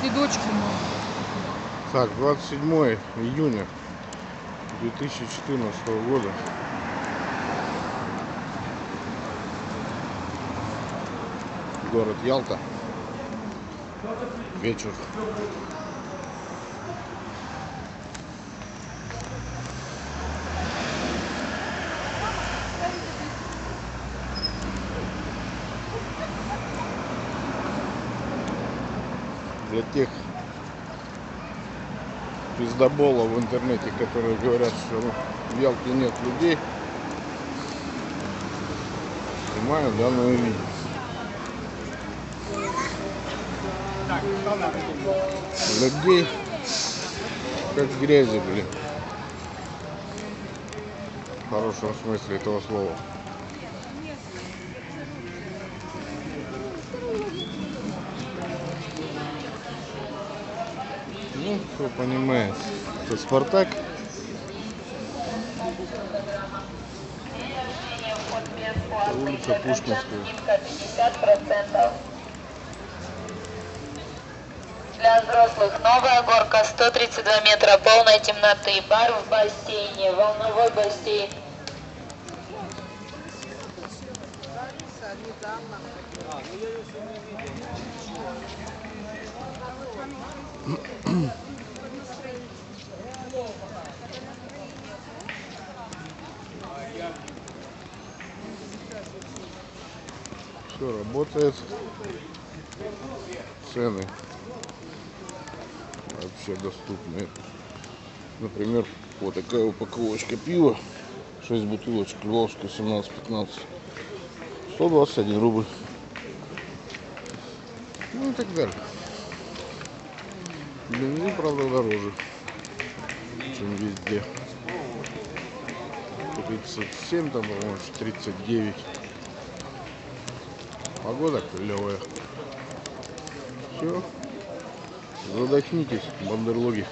следочки, мам. Так, 27 июня 2014 года. Город Ялта. Вечер. Для тех пиздоболов в интернете, которые говорят, что в Ялте нет людей, снимаю данное видео. Людей как грязи, блин. В хорошем смысле этого слова. Ну, кто понимает. Это Спартак. Улица Пушкинская. 50%. Для взрослых новая горка 132 метра полной темноты. Бар в бассейне, волновой бассейн. Все работает. Цены вообще доступные. Например, вот такая упаковочка пива. 6 бутылочек Львовская 17-15. 121 рубль. Ну и так далее. Бензин, правда, дороже, чем везде. 37, там, по-моему, 39. Погода клевая. Все. Задохнитесь, бандерлоги.